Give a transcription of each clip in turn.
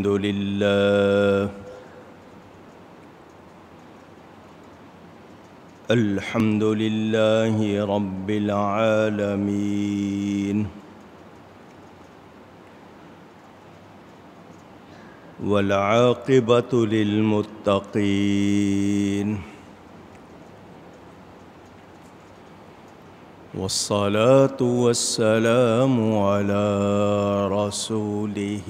الحمد لله. الحمد لله رب العالمين. والعاقبة للمتقين. والصلاة والسلام على رسوله.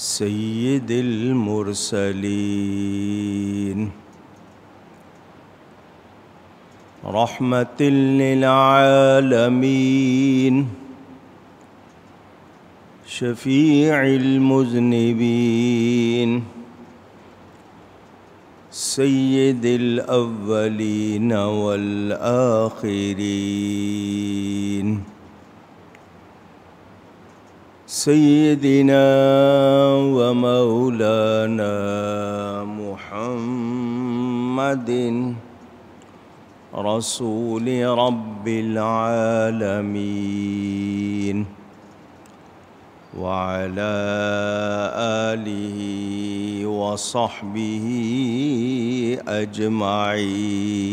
سيد المرسلين. رحمة للعالمين. شفيع المذنبين. سيد الأولين والآخرين. سيدنا ومولانا محمد رسول رب العالمين وعلى آله وصحبه أجمعين.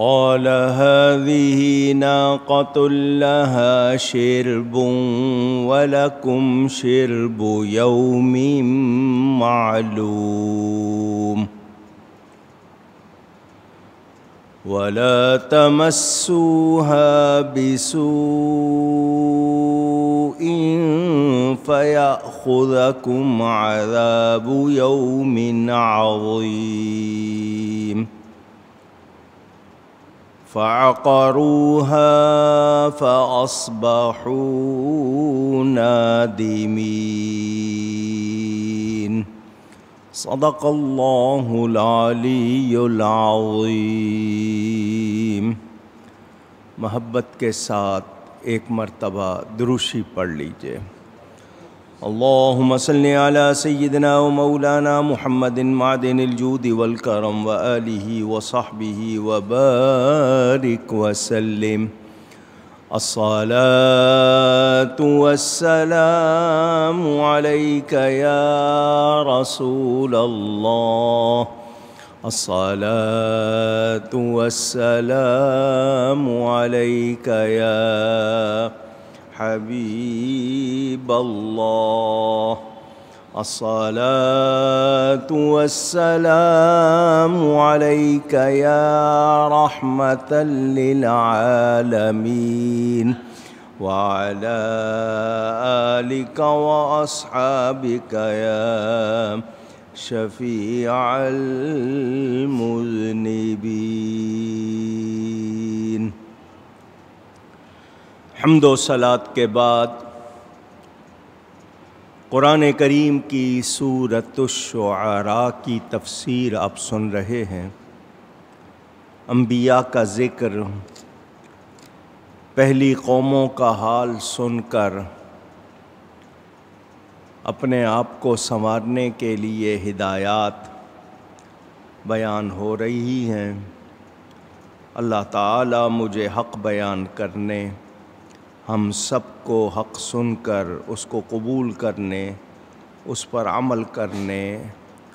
قال هذه ناقة لها شرب ولكم شرب يوم معلوم. ولا تمسوها بسوء فيأخذكم عذاب يوم عظيم. فعقروها فأصبحوا نادمين. صدق الله العلي العظيم. محبت کے ساتھ ایک مرتبہ دروشی پڑھ لیجیے. اللهم صل على سيدنا ومولانا محمد معدن الجود والكرم وآله وصحبه وبارك وسلم. الصلاة والسلام عليك يا رسول الله. الصلاة والسلام عليك يا حبيب الله. الصلاة والسلام عليك يا رحمة للعالمين. وعلى آلك وأصحابك يا شفيع المذنبين. حمد و سلاد کے بعد قرآن کریم کی صورت الشعراء کی تفسیر آپ سن رہے ہیں۔ انبیاء کا ذکر، پہلی قوموں کا حال سن کر، اپنے آپ کو سنوارنے کے لیے ہدایات بیان ہو رہی ہیں۔ اللہ تعالیٰ مجھے حق بیان کرنے ہم سب کو حق سن کر اس کو قبول کرنے، اس پر عمل کرنے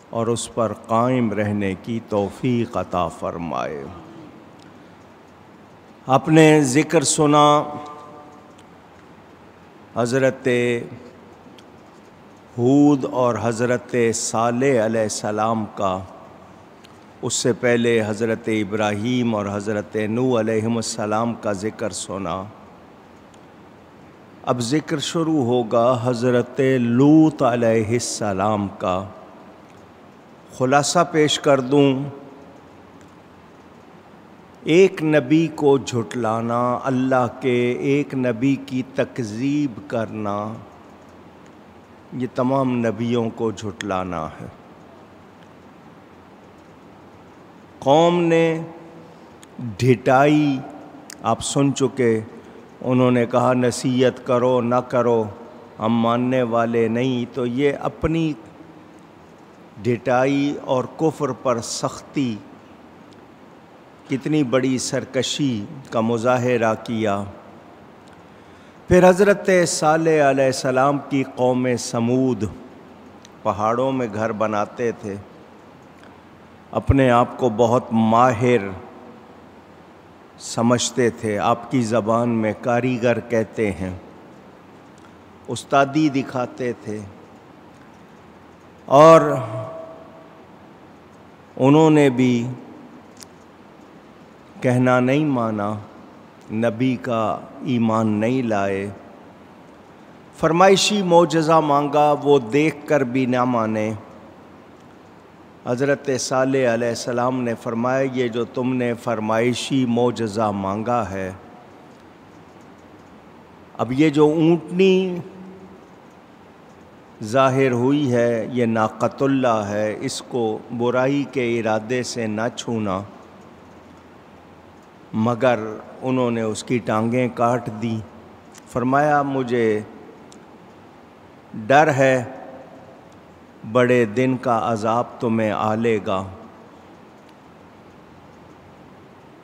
اور اس پر قائم رہنے کی توفیق عطا فرمائے۔ آپ نے ذکر سنا حضرت حود اور حضرت صالح علیہ السلام کا، اس سے پہلے حضرت ابراہیم اور حضرت نو علیہ السلام کا ذکر سنا۔ اب ذکر شروع ہوگا حضرت لوت علیہ السلام کا۔ خلاصہ پیش کر دوں۔ ایک نبی کو جھٹلانا، اللہ کے ایک نبی کی تکذیب کرنا، یہ تمام نبیوں کو جھٹلانا ہے۔ قوم نے ڈھٹائی، آپ سن چکے انہوں نے کہا، نصیحت کرو، نہ کرو، ہم ماننے والے نہیں۔ تو یہ اپنی ڈھٹائی اور کفر پر سختی، کتنی بڑی سرکشی کا مظاہرہ کیا۔ پھر حضرت صالح علیہ السلام کی قوم سمود پہاڑوں میں گھر بناتے تھے۔ اپنے آپ کو بہت ماہر سمجھتے تھے، آپ کی زبان میں کاریگر کہتے ہیں۔ استادی دکھاتے تھے۔ اور انہوں نے بھی کہنا نہیں مانا، نبی کا ایمان نہیں لائے۔ فرمائشی معجزہ مانگا، وہ دیکھ کر بھی نہ مانے۔ حضرت صالح علیہ السلام نے فرمایا، یہ جو تم نے فرمائشی معجزہ مانگا ہے، اب یہ جو اونٹنی ظاہر ہوئی ہے، یہ ناقت اللہ ہے، اس کو برائی کے ارادے سے نہ چھونا۔ مگر انہوں نے اس کی ٹانگیں کاٹ دی فرمایا، مجھے ڈر ہے بڑے دن کا عذاب تمہیں آلے گا۔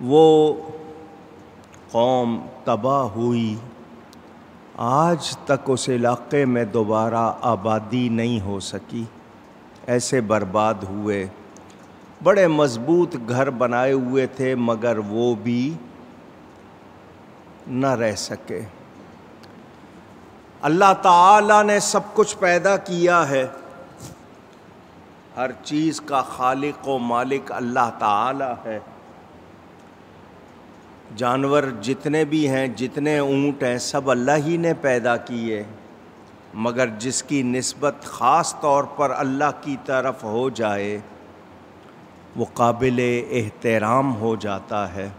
وہ قوم تباہ ہوئی۔ آج تک اس علاقے میں دوبارہ آبادی نہیں ہو سکی۔ ایسے برباد ہوئے۔ بڑے مضبوط گھر بنائے ہوئے تھے، مگر وہ بھی نہ رہ سکے۔ اللہ تعالیٰ نے سب کچھ پیدا کیا ہے۔ ہر چیز کا خالق و مالک اللہ تعالیٰ ہے۔ جانور جتنے بھی ہیں، جتنے اونٹ ہیں، سب اللہ ہی نے پیدا کیے۔ مگر جس کی نسبت خاص طور پر اللہ کی طرف ہو جائے، وہ قابل احترام ہو جاتا ہے۔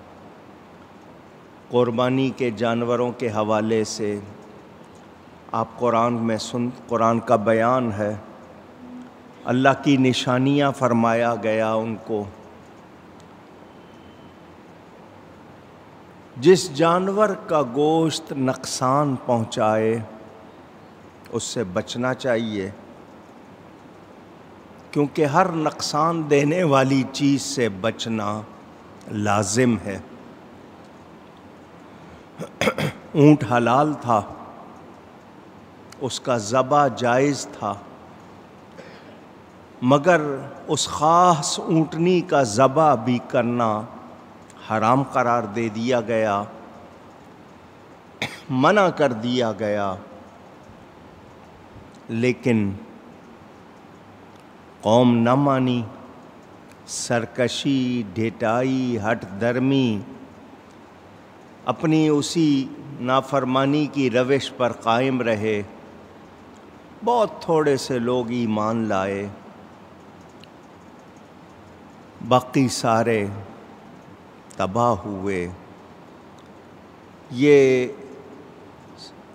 قربانی کے جانوروں کے حوالے سے آپ قرآن میں سن، قرآن کا بیان ہے۔ اللہ کی نشانیاں فرمایا گیا ان کو۔ جس جانور کا گوشت نقصان پہنچائے، اس سے بچنا چاہیے، کیونکہ ہر نقصان دینے والی چیز سے بچنا لازم ہے۔ اونٹ حلال تھا، اس کا ذبح جائز تھا۔ مگر اس خاص اونٹنی کا ذبح بھی کرنا حرام قرار دے دیا گیا۔ منع کر دیا گیا۔ لیکن قوم نہ مانی، سرکشی، ڈھٹائی، ہٹ درمی اپنی اسی نافرمانی کی روش پر قائم رہے۔ بہت تھوڑے سے لوگ ایمان لائے۔ باقی سارے تباہ ہوئے۔ یہ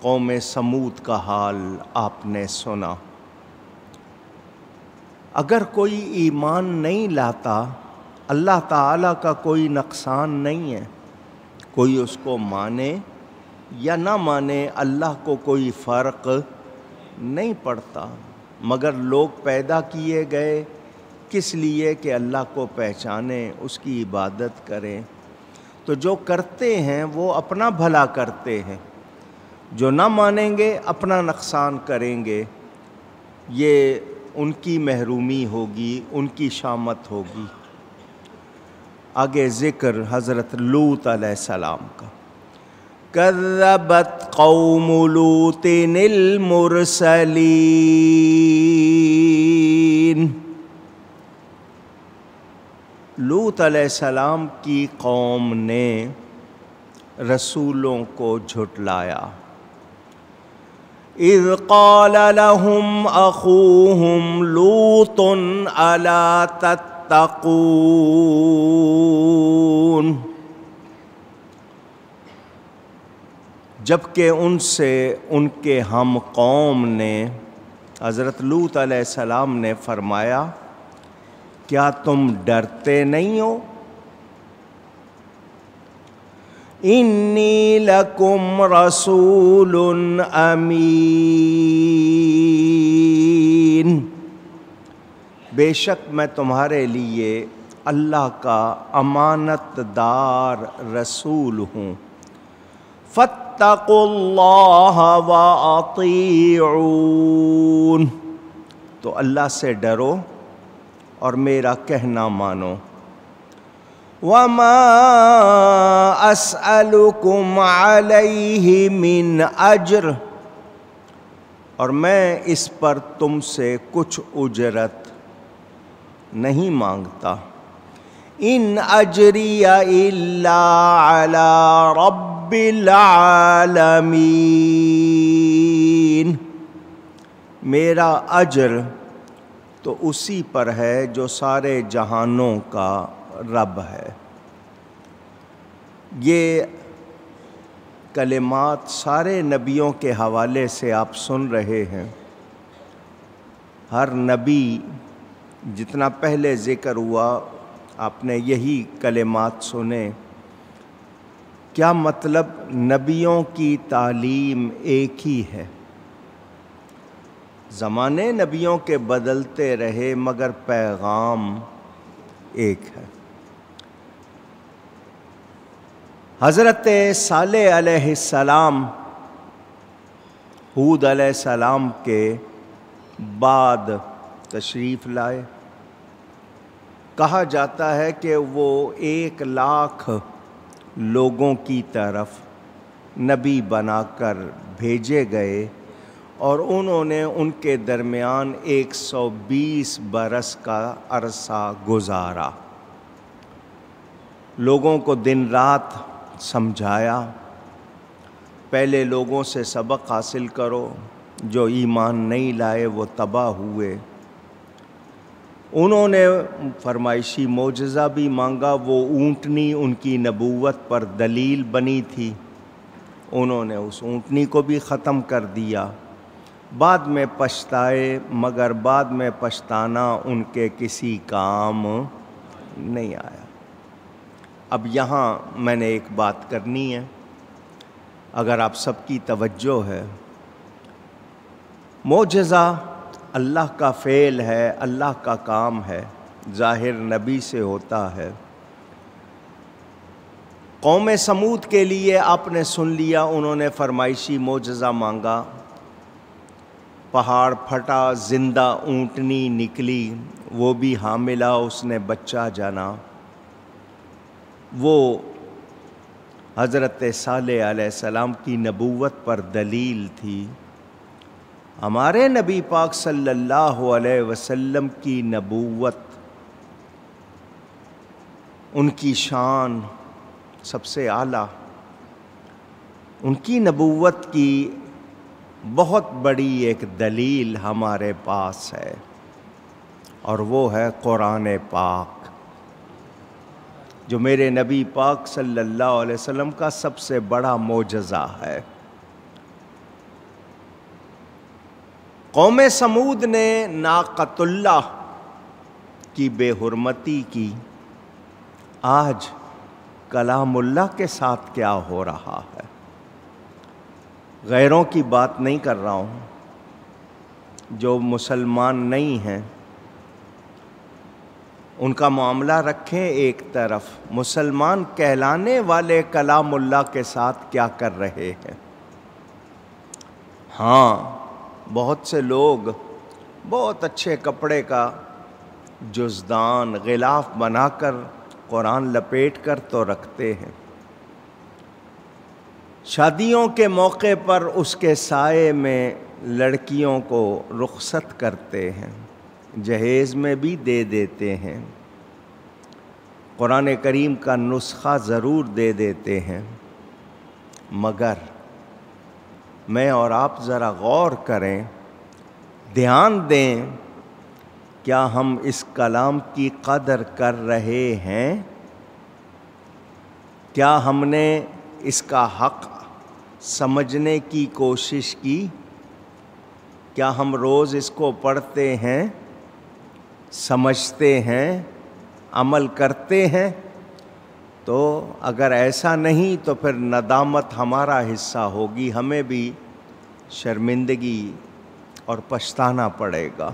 قوم سمود کا حال آپ نے سنا۔ اگر کوئی ایمان نہیں لاتا، اللہ تعالیٰ کا کوئی نقصان نہیں ہے۔ کوئی اس کو مانے یا نہ مانے، اللہ کو کوئی فرق نہیں پڑتا۔ مگر لوگ پیدا کیے گئے کس لیے کہ اللہ کو پہچانے، اس کی عبادت کریں؟ تو جو کرتے ہیں، وہ اپنا بھلا کرتے ہیں۔ جو نہ مانیں گے، اپنا نقصان کریں گے۔ یہ ان کی محرومی ہوگی، ان کی شامت ہوگی۔ آگے ذکر حضرت لوت علیہ السلام کا۔ کربت قوم لوت المرسلین۔ لوت علیہ السلام کی قوم نے رسولوں کو جھٹلایا۔ اذ قال لهم اخوهم لوط الا تتقون۔ جبکہ ان سے ان کے ہم قوم نے حضرت لوت علیہ السلام نے فرمایا کیا تم ڈرتے نہیں ہو؟ انی لکم رسول امین بے شک میں تمہارے لیے اللہ کا امانت دار رسول ہوں۔ فتقوا اللہ واطیعون تو اللہ سے ڈرو۔ اور میرا کہنا مانو۔ وما اسألكم علیہ من اجر اور میں اس پر تم سے کچھ اجرت نہیں مانگتا۔ ان اجری الا علی رب العالمین میرا اجر تو اسی پر ہے جو سارے جہانوں کا رب ہے۔ یہ کلمات سارے نبیوں کے حوالے سے آپ سن رہے ہیں۔ ہر نبی جتنا پہلے ذکر ہوا، آپ نے یہی کلمات سنے۔ کیا مطلب نبیوں کی تعلیم ایک ہی ہے؟ زمانے نبیوں کے بدلتے رہے مگر پیغام ایک ہے۔ حضرت صالح علیہ السلام، حود علیہ السلام کے بعد تشریف لائے۔ کہا جاتا ہے کہ وہ ایک لاکھ لوگوں کی طرف نبی بنا کر بھیجے گئے۔ اور انہوں نے ان کے درمیان ایک سو بیس برس کا عرصہ گزارا۔ لوگوں کو دن رات سمجھایا۔ پہلے لوگوں سے سبق حاصل کرو، جو ایمان نہیں لائے وہ تباہ ہوئے۔ انہوں نے فرمائشی معجزہ بھی مانگا، وہ اونٹنی ان کی نبوت پر دلیل بنی تھی۔ انہوں نے اس اونٹنی کو بھی ختم کر دیا۔ بعد میں پچھتائے، مگر بعد میں پچھتانا ان کے کسی کام نہیں آیا۔ اب یہاں میں نے ایک بات کرنی ہے۔ اگر آپ سب کی توجہ ہے، معجزہ اللہ کا فعل ہے، اللہ کا کام ہے، ظاہر نبی سے ہوتا ہے۔ قوم سمود کے لیے آپ نے سن لیا، انہوں نے فرمائشی معجزہ مانگا۔ پہاڑ پھٹا، زندہ اونٹنی نکلی، وہ بھی حاملہ اس نے بچہ جانا۔ وہ حضرت صالح علیہ السلام کی نبوت پر دلیل تھی۔ ہمارے نبی پاک صلی اللہ علیہ وسلم کی نبوت، ان کی شان سب سے اعلیٰ۔ ان کی نبوت کی بہت بڑی ایک دلیل ہمارے پاس ہے، اور وہ ہے قرآن پاک، جو میرے نبی پاک صلی اللہ علیہ وسلم کا سب سے بڑا معجزہ ہے۔ قوم سمود نے ناقت اللہ کی بے حرمتی کی۔ آج کلام اللہ کے ساتھ کیا ہو رہا ہے؟ غیروں کی بات نہیں کر رہا ہوں، جو مسلمان نہیں ہیں، ان کا معاملہ رکھیں ایک طرف۔ مسلمان کہلانے والے کلام اللہ کے ساتھ کیا کر رہے ہیں؟ ہاں بہت سے لوگ بہت اچھے کپڑے کا جزدان، غلاف بنا کر قرآن لپیٹ کر تو رکھتے ہیں۔ شادیوں کے موقع پر اس کے سائے میں لڑکیوں کو رخصت کرتے ہیں، جہیز میں بھی دے دیتے ہیں۔ قرآن کریم کا نسخہ ضرور دے دیتے ہیں۔ مگر میں اور آپ ذرا غور کریں، دھیان دیں، کیا ہم اس کلام کی قدر کر رہے ہیں؟ کیا ہم نے اس کا حق سمجھنے کی کوشش کی، کیا ہم روز اس کو پڑھتے ہیں، سمجھتے ہیں، عمل کرتے ہیں؟ تو اگر ایسا نہیں تو پھر ندامت ہمارا حصہ ہوگی، ہمیں بھی شرمندگی اور پچھتانا پڑے گا۔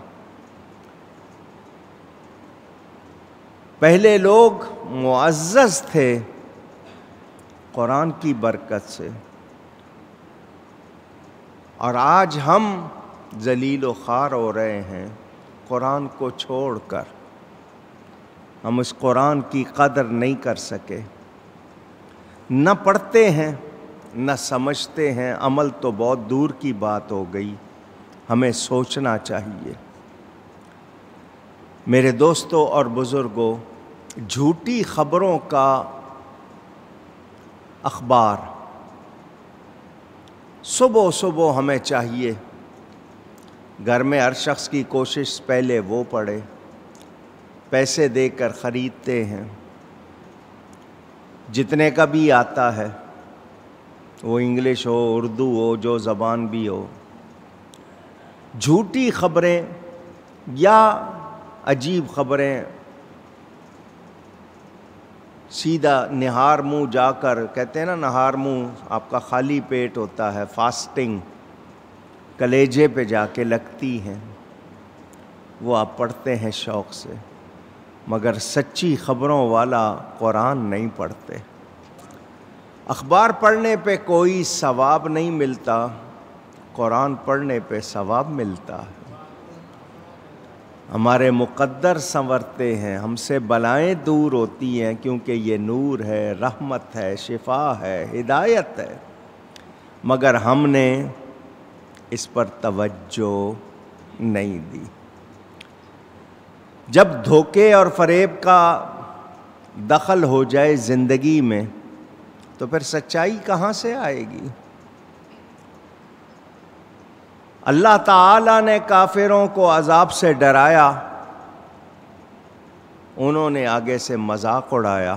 پہلے لوگ معزز تھے قرآن کی برکت سے۔ اور آج ہم ذلیل و خوار ہو رہے ہیں قرآن کو چھوڑ کر۔ ہم اس قرآن کی قدر نہیں کر سکے۔ نہ پڑھتے ہیں، نہ سمجھتے ہیں۔ عمل تو بہت دور کی بات ہو گئی۔ ہمیں سوچنا چاہیے۔ میرے دوستوں اور بزرگوں جھوٹی خبروں کا اخبار صبح صبح ہمیں چاہیے۔ گھر میں ہر شخص کی کوشش پہلے وہ پڑھے، پیسے دے کر خریدتے ہیں۔ جتنے کا بھی آتا ہے، وہ انگلش ہو، اردو ہو، جو زبان بھی ہو۔ جھوٹی خبریں یا عجیب خبریں سیدھا نہار منہ جا کر، کہتے ہیں نا، نہار منہ آپ کا خالی پیٹ ہوتا ہے، فاسٹنگ، کلیجے پہ جا کے لگتی ہیں۔ وہ آپ پڑھتے ہیں شوق سے، مگر سچی خبروں والا قرآن نہیں پڑھتے۔ اخبار پڑھنے پہ کوئی ثواب نہیں ملتا، قرآن پڑھنے پہ ثواب ملتا ہے۔ ہمارے مقدر سنورتے ہیں، ہم سے بلائیں دور ہوتی ہیں کیونکہ یہ نور ہے، رحمت ہے، شفا ہے، ہدایت ہے۔ مگر ہم نے اس پر توجہ نہیں دی۔ جب دھوکے اور فریب کا دخل ہو جائے زندگی میں، تو پھر سچائی کہاں سے آئے گی؟ اللہ تعالیٰ نے کافروں کو عذاب سے ڈرایا، انہوں نے آگے سے مذاق اڑایا۔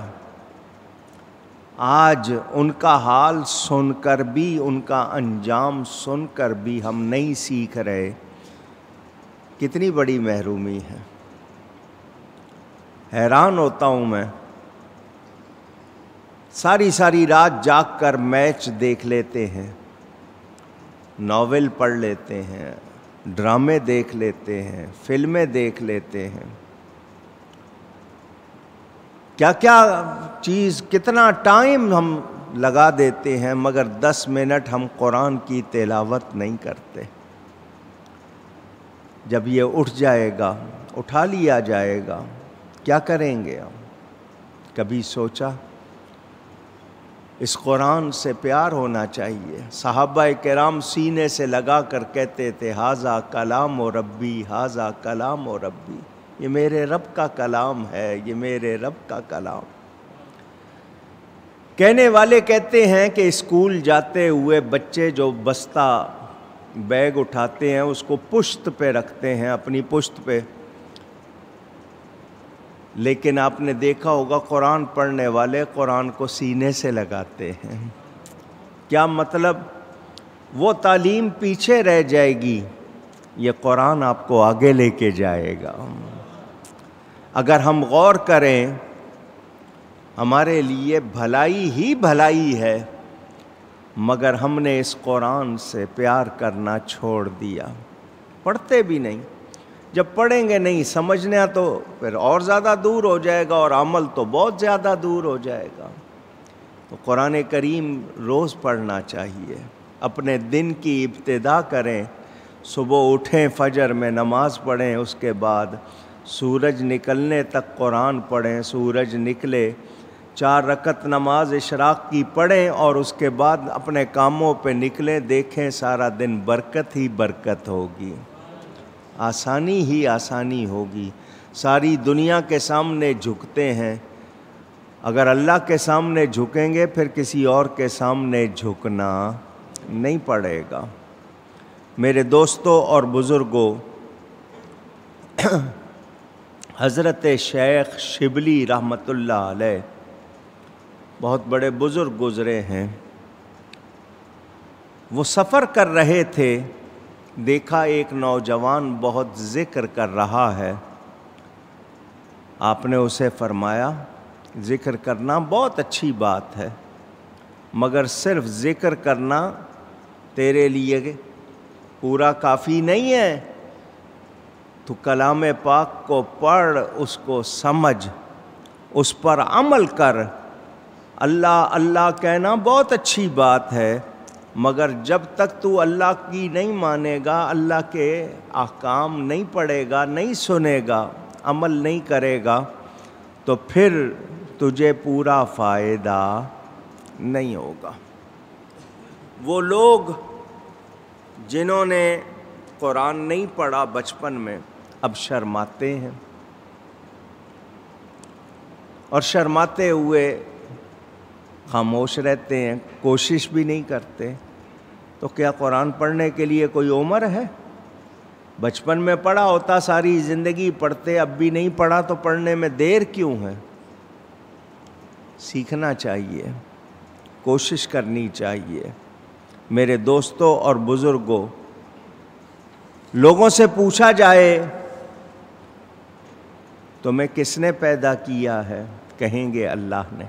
آج ان کا حال سن کر بھی، ان کا انجام سن کر بھی ہم نہیں سیکھ رہے۔ کتنی بڑی محرومی ہے۔ حیران ہوتا ہوں میں۔ ساری ساری رات جاگ کر میچ دیکھ لیتے ہیں۔ ناول پڑھ لیتے ہیں، ڈرامے دیکھ لیتے ہیں، فلمیں دیکھ لیتے ہیں۔ کیا کیا چیز، کتنا ٹائم ہم لگا دیتے ہیں، مگر دس منٹ ہم قرآن کی تلاوت نہیں کرتے۔ جب یہ اٹھ جائے گا، اٹھا لیا جائے گا، کیا کریں گے ہم؟ کبھی سوچا اس قرآن سے پیار ہونا چاہیے۔ صحابہ کرام سینے سے لگا کر کہتے تھے حاضہ کلام و ربی حاضہ کلام و ربی۔ یہ میرے رب کا کلام ہے، یہ میرے رب کا کلام۔ کہنے والے کہتے ہیں کہ اسکول جاتے ہوئے بچے جو بستہ بیگ اٹھاتے ہیں، اس کو پشت پہ رکھتے ہیں، اپنی پشت پہ۔ لیکن آپ نے دیکھا ہوگا قرآن پڑھنے والے قرآن کو سینے سے لگاتے ہیں۔ کیا مطلب؟ وہ تعلیم پیچھے رہ جائے گی، یہ قرآن آپ کو آگے لے کے جائے گا۔ اگر ہم غور کریں، ہمارے لیے بھلائی ہی بھلائی ہے، مگر ہم نے اس قرآن سے پیار کرنا چھوڑ دیا۔ پڑھتے بھی نہیں۔ جب پڑھیں گے نہیں سمجھنا تو پھر اور زیادہ دور ہو جائے گا اور عمل تو بہت زیادہ دور ہو جائے گا۔ تو قرآن کریم روز پڑھنا چاہیے۔ اپنے دن کی ابتدا کریں۔ صبح اٹھیں، فجر میں نماز پڑھیں، اس کے بعد سورج نکلنے تک قرآن پڑھیں، سورج نکلے، چار رکت نماز اشراق کی پڑھیں اور اس کے بعد اپنے کاموں پہ نکلیں، دیکھیں سارا دن برکت ہی برکت ہوگی۔ آسانی ہی آسانی ہوگی۔ ساری دنیا کے سامنے جھکتے ہیں۔ اگر اللہ کے سامنے جھکیں گے، پھر کسی اور کے سامنے جھکنا نہیں پڑے گا۔ میرے دوستوں اور بزرگوں حضرت شیخ شبلی رحمۃ اللہ علیہ بہت بڑے بزرگ گزرے ہیں۔ وہ سفر کر رہے تھے۔ دیکھا ایک نوجوان بہت ذکر کر رہا ہے۔ آپ نے اسے فرمایا، ذکر کرنا بہت اچھی بات ہے، مگر صرف ذکر کرنا تیرے لیے پورا کافی نہیں ہے۔ تو کلام پاک کو پڑھ، اس کو سمجھ، اس پر عمل کر۔ اللہ اللہ کہنا بہت اچھی بات ہے۔ مگر جب تک تو اللہ کی نہیں مانے گا، اللہ کے احکام نہیں پڑھے گا، نہیں سنے گا، عمل نہیں کرے گا، تو پھر تجھے پورا فائدہ نہیں ہوگا۔ وہ لوگ جنہوں نے قرآن نہیں پڑھا بچپن میں، اب شرماتے ہیں۔ اور شرماتے ہوئے خاموش رہتے ہیں، کوشش بھی نہیں کرتے۔ تو کیا قرآن پڑھنے کے لیے کوئی عمر ہے؟ بچپن میں پڑھا ہوتا ساری زندگی پڑھتے، اب بھی نہیں پڑھا، تو پڑھنے میں دیر کیوں ہے؟ سیکھنا چاہیے، کوشش کرنی چاہیے۔ میرے دوستوں اور بزرگوں، لوگوں سے پوچھا جائے تو میں کس نے پیدا کیا ہے؟ کہیں گے اللہ نے۔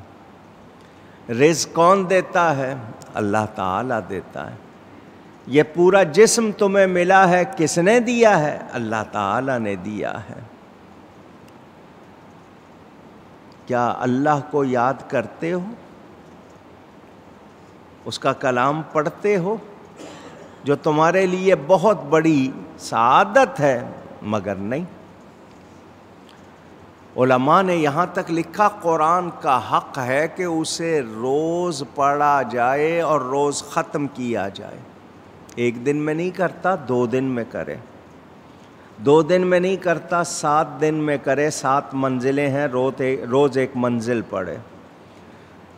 رز کون دیتا ہے؟ اللہ تعالیٰ دیتا ہے۔ یہ پورا جسم تمہیں ملا ہے، کس نے دیا ہے؟ اللہ تعالیٰ نے دیا ہے۔ کیا اللہ کو یاد کرتے ہو؟ اس کا کلام پڑھتے ہو، جو تمہارے لیے بہت بڑی سعادت ہے، مگر نہیں۔ علماء نے یہاں تک لکھا، قرآن کا حق ہے کہ اسے روز پڑھا جائے اور روز ختم کیا جائے۔ ایک دن میں نہیں کرتا، دو دن میں کرے۔ دو دن میں نہیں کرتا، سات دن میں کرے۔ سات منزلیں ہیں، روز ایک منزل پڑھے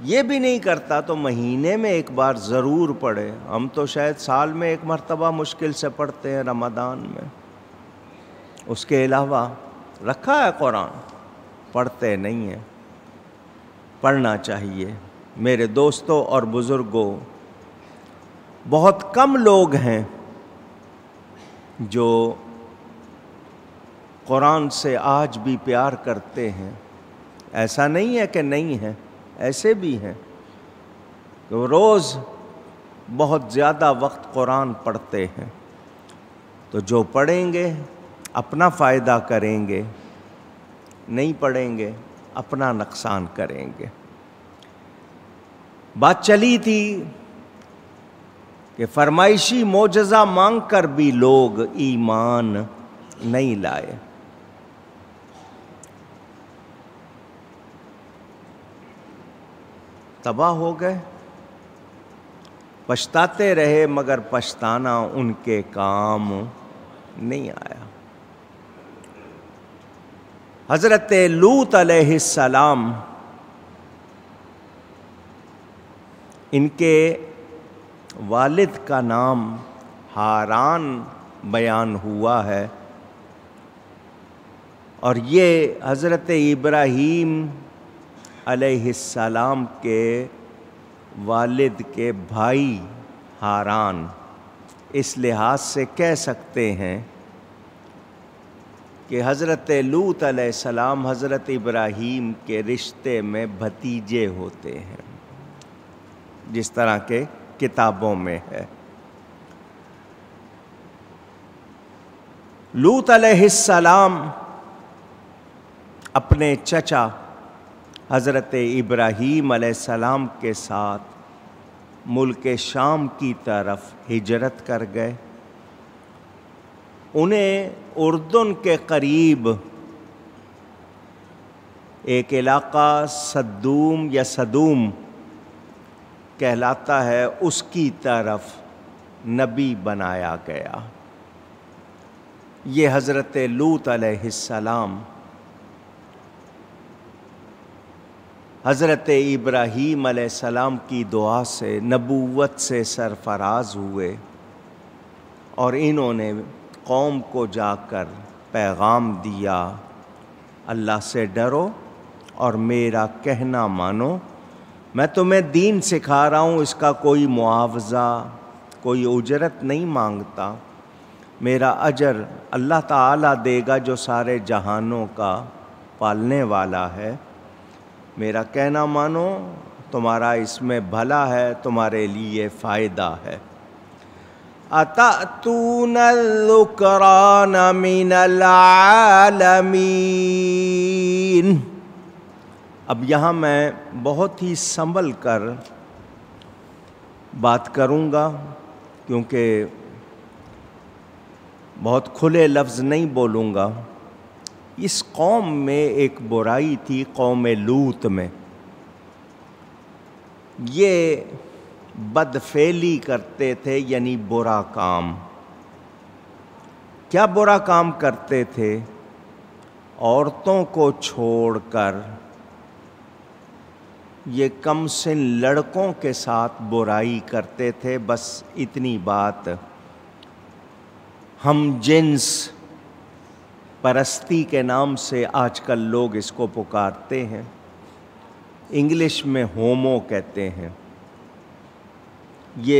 یہ بھی نہیں کرتا تو مہینے میں ایک بار ضرور پڑھے ہم تو شاید سال میں ایک مرتبہ مشکل سے پڑھتے ہیں رمضان میں۔ اس کے علاوہ رکھا ہے قرآن، پڑھتے نہیں ہیں۔ پڑھنا چاہیے۔ میرے دوستوں اور بزرگوں بہت کم لوگ ہیں جو قرآن سے آج بھی پیار کرتے ہیں۔ ایسا نہیں ہے کہ نہیں ہے ایسے بھی ہیں۔ کہ روز بہت زیادہ وقت قرآن پڑھتے ہیں۔ تو جو پڑھیں گے، اپنا فائدہ کریں گے۔ نہیں پڑھیں گے، اپنا نقصان کریں گے۔ بات چلی تھی کہ فرمائشی معجزہ مانگ کر بھی لوگ ایمان نہیں لائے۔ تباہ ہو گئے۔ پچھتاتے رہے مگر پچھتانا ان کے کام نہیں آیا۔ حضرت لوت علیہ السلام ان کے والد کا نام ہاران بیان ہوا ہے۔ اور یہ حضرت ابراہیم علیہ السلام کے والد کے بھائی ہاران اس لحاظ سے کہہ سکتے ہیں کہ حضرت لوت علیہ السلام حضرت ابراہیم کے رشتے میں بھتیجے ہوتے ہیں۔ جس طرح کے کتابوں میں ہے۔ لوت علیہ السلام اپنے چچا حضرت ابراہیم علیہ السلام کے ساتھ ملک شام کی طرف ہجرت کر گئے۔ انہیں اردن کے قریب ایک علاقہ صدوم یا صدوم کہلاتا ہے، اس کی طرف نبی بنایا گیا۔ یہ حضرت لوت علیہ السلام، حضرت ابراہیم علیہ السلام کی دعا سے، نبوت سے سرفراز ہوئے اور انہوں نے قوم کو جا کر پیغام دیا، اللہ سے ڈرو اور میرا کہنا مانو۔ میں تمہیں دین سکھا رہا ہوں، اس کا کوئی معاوضہ، کوئی اجرت نہیں مانگتا۔ میرا اجر اللہ تعالیٰ دے گا جو سارے جہانوں کا پالنے والا ہے۔ میرا کہنا مانو، تمہارا اس میں بھلا ہے، تمہارے لیے فائدہ ہے۔ اتأتون الذکران من العالمین اب یہاں میں بہت ہی سنبھل کر بات کروں گا، کیونکہ بہت کھلے لفظ نہیں بولوں گا۔ اس قوم میں ایک برائی تھی قوم لوت میں۔ یہ بدفیلی کرتے تھے یعنی برا کام۔ کیا برا کام کرتے تھے؟ عورتوں کو چھوڑ کر یہ کم سن لڑکوں کے ساتھ برائی کرتے تھے، بس اتنی بات۔ ہم جنس پرستی کے نام سے آج کل لوگ اس کو پکارتے ہیں۔ انگلش میں ہومو کہتے ہیں۔ یہ